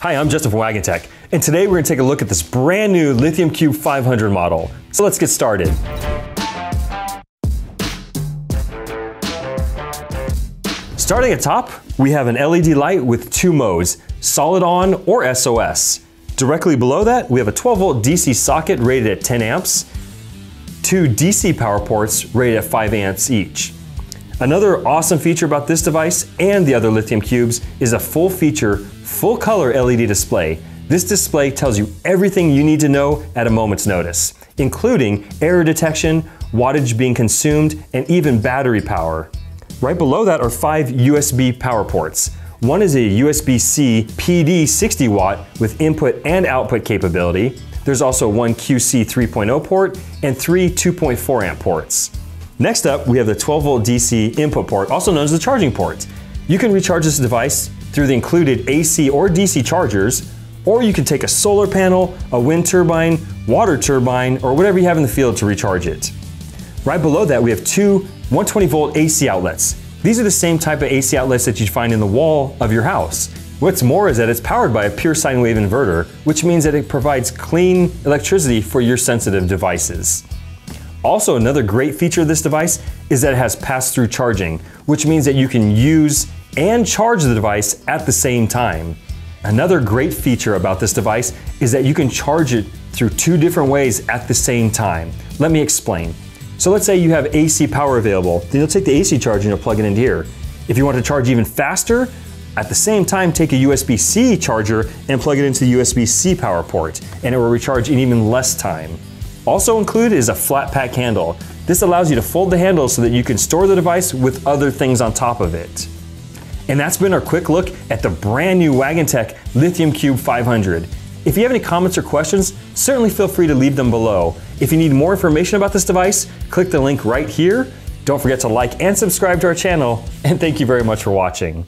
Hi, I'm Justin from Wagan Tech, and today we're gonna take a look at this brand new Lithium Cube 500 model. So let's get started. Starting at top, we have an LED light with two modes, solid on or SOS. Directly below that, we have a 12 volt DC socket rated at 10 amps, two DC power ports rated at 5 amps each. Another awesome feature about this device and the other lithium cubes is a full feature, full color LED display. This display tells you everything you need to know at a moment's notice, including error detection, wattage being consumed, and even battery power. Right below that are five USB power ports. One is a USB-C PD 60 watt with input and output capability. There's also one QC 3.0 port and three 2.4 amp ports. Next up, we have the 12 volt DC input port, also known as the charging port. You can recharge this device through the included AC or DC chargers, or you can take a solar panel, a wind turbine, water turbine, or whatever you have in the field to recharge it. Right below that, we have two 120 volt AC outlets. These are the same type of AC outlets that you'd find in the wall of your house. What's more is that it's powered by a pure sine wave inverter, which means that it provides clean electricity for your sensitive devices. Also, another great feature of this device is that it has pass-through charging, which means that you can use and charge the device at the same time. Another great feature about this device is that you can charge it through two different ways at the same time. Let me explain. So let's say you have AC power available, then you'll take the AC charger and you'll plug it into here. If you want to charge even faster, at the same time take a USB-C charger and plug it into the USB-C power port, and it will recharge in even less time. Also included is a flat pack handle. This allows you to fold the handle so that you can store the device with other things on top of it. And that's been our quick look at the brand new Wagan Tech Lithium Cube 500. If you have any comments or questions, certainly feel free to leave them below. If you need more information about this device, click the link right here. Don't forget to like and subscribe to our channel, and thank you very much for watching.